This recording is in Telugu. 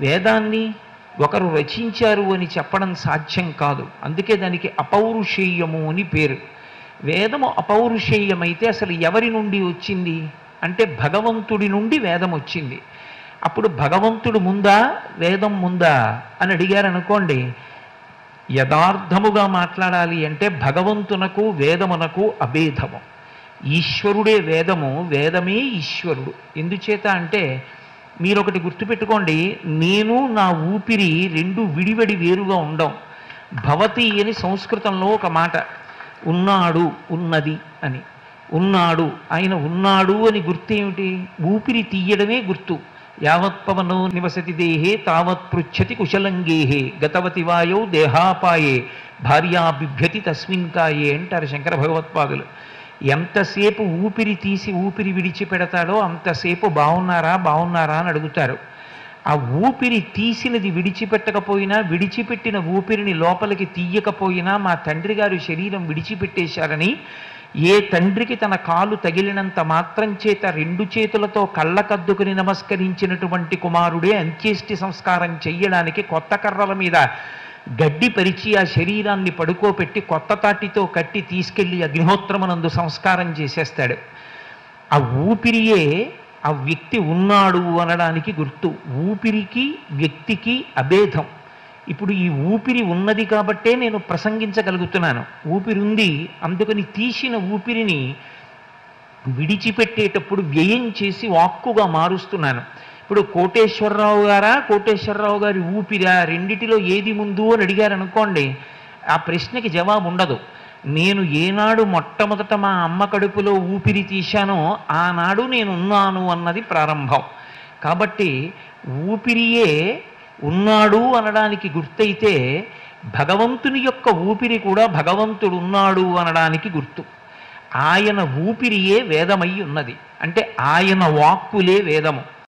వేదాన్ని ఒకరు రచించారు అని చెప్పడం సాధ్యం కాదు. అందుకే దానికి అపౌరుషేయము అని పేరు. వేదము అపౌరుషేయమైతే అసలు ఎవరి నుండి వచ్చింది? అంటే భగవంతుడి నుండి వేదం వచ్చింది. అప్పుడు భగవంతుడు ముందా? వేదం ముందా? అని అడిగారు అనుకోండి యథార్థముగా మాట్లాడాలి అంటే భగవంతునకు వేదమునకు అభేదము. ఈశ్వరుడే వేదము వేదమే ఈశ్వరుడు. ఎందుచేత అంటే మీరు ఒకటి గుర్తుపెట్టుకోండి నేను నా ఊపిరి రెండు విడివడి వేరుగా ఉండం. భవతి అని సంస్కృతంలో ఒక మాట ఉన్నాడు ఉన్నది అని. ఉన్నాడు ఆయన ఉన్నాడు అని గుర్తు ఏమిటి ఊపిరి తీయడమే గుర్తు. యావత్ పవనో నివసతి దేహే తావత్ పృచ్చతి కుశలంగేహే గతవతి వాయో దేహాపాయే భార్యా బిభ్యతి తస్మిన్ కాయే అంటారు శంకర భగవత్పాదులు. ఎంతసేపు ఊపిరి తీసి ఊపిరి విడిచిపెడతాడో అంతసేపు బాగున్నారా బాగున్నారా అని అడుగుతారు. ఆ ఊపిరి తీసినది విడిచిపెట్టకపోయినా విడిచిపెట్టిన ఊపిరిని లోపలికి తీయకపోయినా మా తండ్రి గారు శరీరం విడిచిపెట్టేశారని ఏ తండ్రికి తన కాలు తగిలినంత మాత్రం చేత రెండు చేతులతో కళ్ళకద్దుకుని నమస్కరించినటువంటి కుమారుడే అంత్యేష్టి సంస్కారం చెయ్యడానికి కొత్త కర్రల మీద గడ్డి పరిచి ఆ శరీరాన్ని పడుకోపెట్టి కొత్త తాటితో కట్టి తీసుకెళ్ళి అగ్నిహోత్రమునందు సంస్కారం చేసేస్తాడు. ఆ ఊపిరియే ఆ వ్యక్తి ఉన్నాడు అనడానికి గుర్తు. ఊపిరికి వ్యక్తికి అభేదం. ఇప్పుడు ఈ ఊపిరి ఉన్నది కాబట్టే నేను ప్రసంగించగలుగుతున్నాను. ఊపిరి ఉంది అందుకని తీసిన ఊపిరిని విడిచిపెట్టేటప్పుడు వ్యయం చేసి వాక్కుగా మారుస్తున్నాను. ఇప్పుడు కోటేశ్వరరావు గారా? కోటేశ్వరరావు గారి ఊపిరా? రెండిటిలో ఏది ముందు అని అడిగారు అనుకోండి. ఆ ప్రశ్నకి జవాబు ఉండదు. నేను ఏనాడు మొట్టమొదట మా అమ్మ కడుపులో ఊపిరి తీశానో ఆనాడు నేను ఉన్నాను అన్నది ప్రారంభం. కాబట్టి ఊపిరియే ఉన్నాడు అనడానికి గుర్తయితే భగవంతుని యొక్క ఊపిరి కూడా భగవంతుడు ఉన్నాడు అనడానికి గుర్తు. ఆయన ఊపిరియే వేదమై ఉన్నది. అంటే ఆయన వాక్కులే వేదము.